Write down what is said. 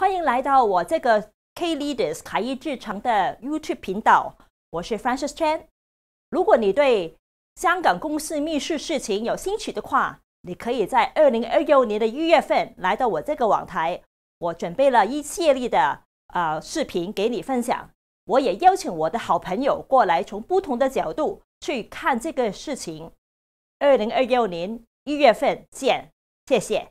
欢迎来到我这个 K Leaders 凯艺制成的 YouTube 频道，我是 Francis Chan。如果你对香港公司密室事情有兴趣的话，你可以在二零二六年的一月份来到我这个网台，我准备了一系列的呃视频给你分享。我也邀请我的好朋友过来，从不同的角度去看这个事情。二零二六年一月份见，谢谢。